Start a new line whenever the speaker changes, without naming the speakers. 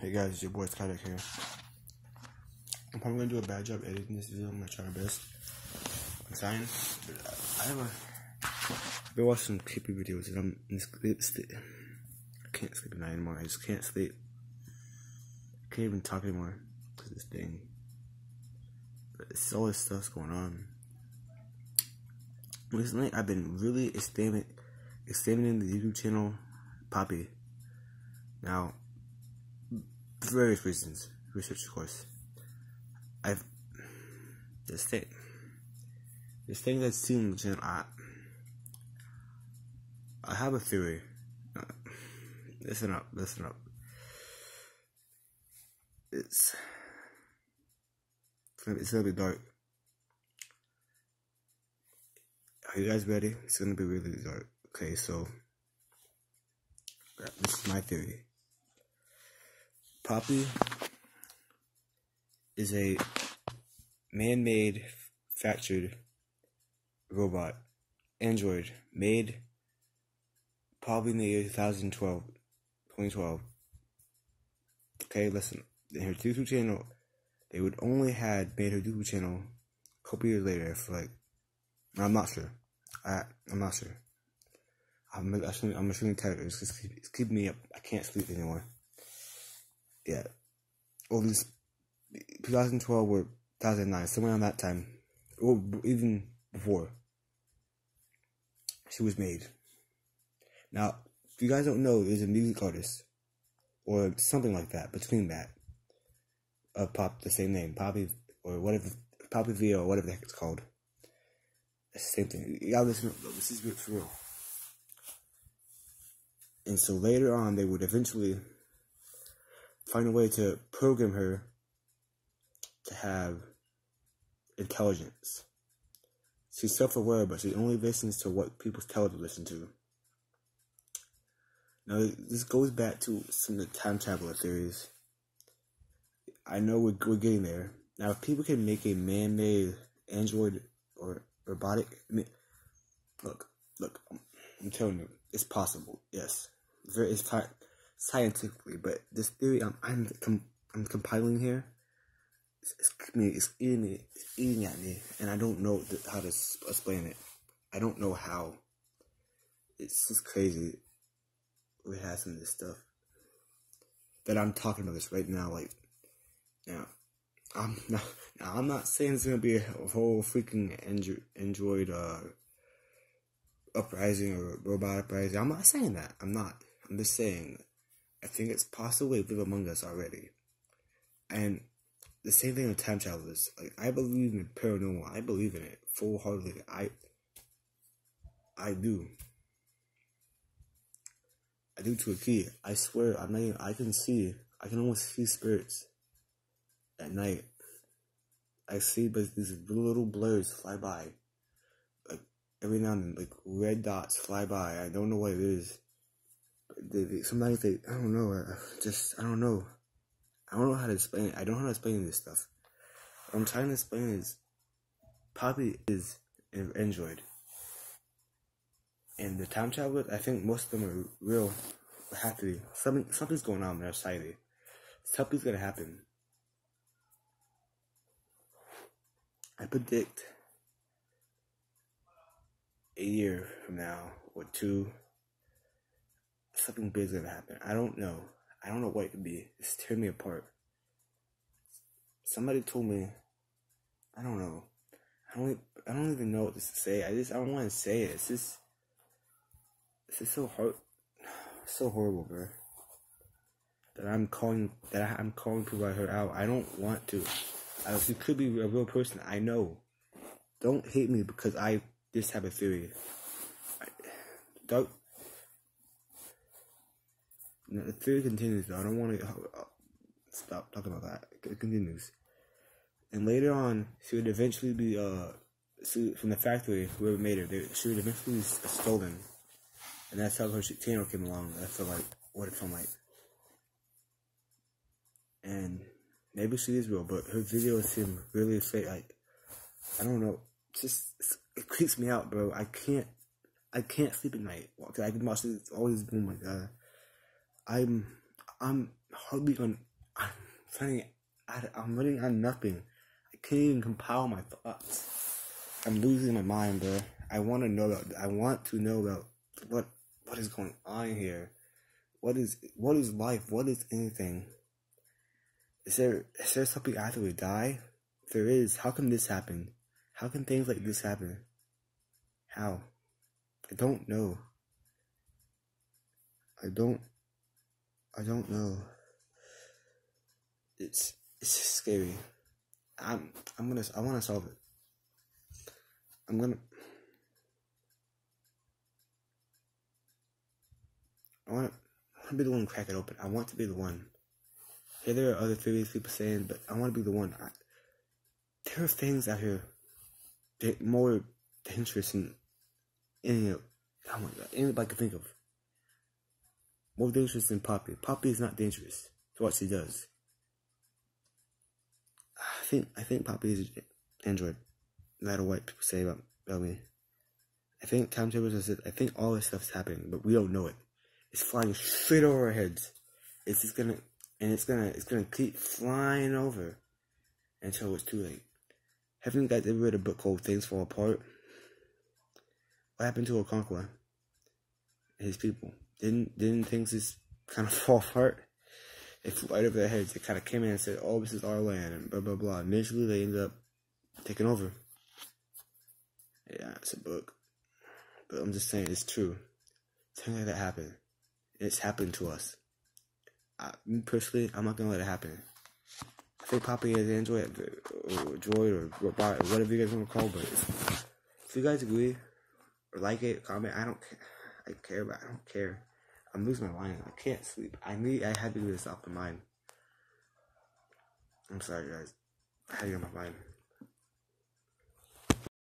Hey guys, it's your boy Sky Talk here. I'm probably gonna do a bad job editing this video. I'm gonna try my best. I'm trying. I have a. I've been watching some creepy videos and I'm. It's, it's, I can't sleep at night anymore. I just can't sleep. I can't even talk anymore because this thing. It's all this stuff's going on. Recently, I've been really examining, examining the YouTube channel Poppy. Now, various reasons, research course. I've this thing, this thing that's seen channel. I, I have a theory. Uh, listen up, listen up. It's it's gonna, it's gonna be dark. Are you guys ready? It's gonna be really dark. Okay, so this is my theory. Poppy is a man-made, factored robot, android, made probably in the year 2012, 2012. Okay, listen, in her YouTube channel, they would only had made her YouTube channel a couple years later for like, I'm not sure. I, I'm not sure. I'm, I'm, I'm extremely tired. It's, it's keeping me up. I can't sleep anymore yeah, all these 2012 or 2009, somewhere around that time, or even before, she was made. Now, if you guys don't know, there's a music artist or something like that between that, uh, pop the same name, Poppy or whatever, Poppy V or whatever the heck it's called. It's the same thing. You gotta listen. This is real. And so later on, they would eventually find a way to program her to have intelligence. She's self aware, but she only listens to what people tell her to listen to. Now, this goes back to some of the time traveler theories. I know we're, we're getting there. Now, if people can make a man made android or robotic, I mean, look, look, I'm telling you, it's possible, yes. It's, scientifically, but this theory I'm I'm, com- I'm compiling here, it's, it's, it's eating me, it's eating at me, and I don't know th- how to explain it. I don't know how. It's just crazy. We have some of this stuff that I'm talking about this right now. Like now, I'm not. Now I'm not saying it's gonna be a whole freaking Android uh, uprising or robot uprising. I'm not saying that. I'm not. I'm just saying I think it's possible they live among us already. And the same thing with time travelers. Like I believe in paranormal. I believe in it full heartedly. I I do. I do to a key. I swear I'm not even, I can see I can almost see spirits at night. I see but these little blurs fly by. Like every now and then like red dots fly by. I don't know what it is they, sometimes they, I don't know, I just, I don't know. I don't know how to explain it. I don't know how to explain this stuff. What I'm trying to explain is, Poppy is an android. And the time travelers, I think most of them are real, happy. Something, something's going on in their society. Something's gonna happen. I predict a year from now, or two, something big's gonna happen. I don't know. I don't know what it could be. It's tearing me apart. Somebody told me. I don't know. I don't. I don't even know what to say. I just. I don't want to say it. It's just. It's just so hard. So horrible, bro. That I'm calling. That I'm calling people her out. I don't want to. I, it could be a real person. I know. Don't hate me because I just have a theory. I, the theory continues, though. I don't want to uh, stop talking about that. It continues. And later on, she would eventually be, uh, from the factory, whoever made her, she would eventually be stolen. And that's how her channel came along. I feel like, what it felt like. And maybe she is real, but her videos seem really fake. Like, I don't know. Just, it creeps me out, bro. I can't, I can't sleep at night. Cause I can watch this, all these, oh my god. I'm I'm hardly on. I'm running. I'm running on nothing. I can't even compile my thoughts. I'm losing my mind, bro. I want to know about. I want to know about what what is going on here. What is what is life? What is anything? Is there is there something after we die? If there is, how can this happen? How can things like this happen? How? I don't know. I don't I don't know. It's it's scary. I'm I'm gonna I wanna solve it. I'm gonna I I wanna be the one to crack it open. I want to be the one. Yeah, there are other theories people saying, but I want to be the one. I, there are things out here that more dangerous than any of, anybody can think of. More dangerous than Poppy. Poppy is not dangerous to what she does. I think I think Poppy is android. No matter what people say about, about me. I think timetables is I think all this stuff's happening, but we don't know it. It's flying straight over our heads. It's just gonna and it's gonna it's gonna keep flying over until it's too late. Haven't you guys ever read a book called Things Fall Apart? What happened to Okonkwo? His people didn't didn't things just kind of fall apart? They flew right over their heads. They kind of came in and said, "Oh, this is our land," and blah blah blah. Initially, they ended up taking over. Yeah, it's a book, but I'm just saying it's true. Something like that happened. It's happened to us. I, personally, I'm not gonna let it happen. I think Poppy is Android or Droid or robot or whatever you guys want to call, but if you guys agree or like it, comment. I don't care. I care, but I don't care. I'm losing my mind. I can't sleep. I need. I had to do this off my mind. I'm sorry, guys. I had to get my mind.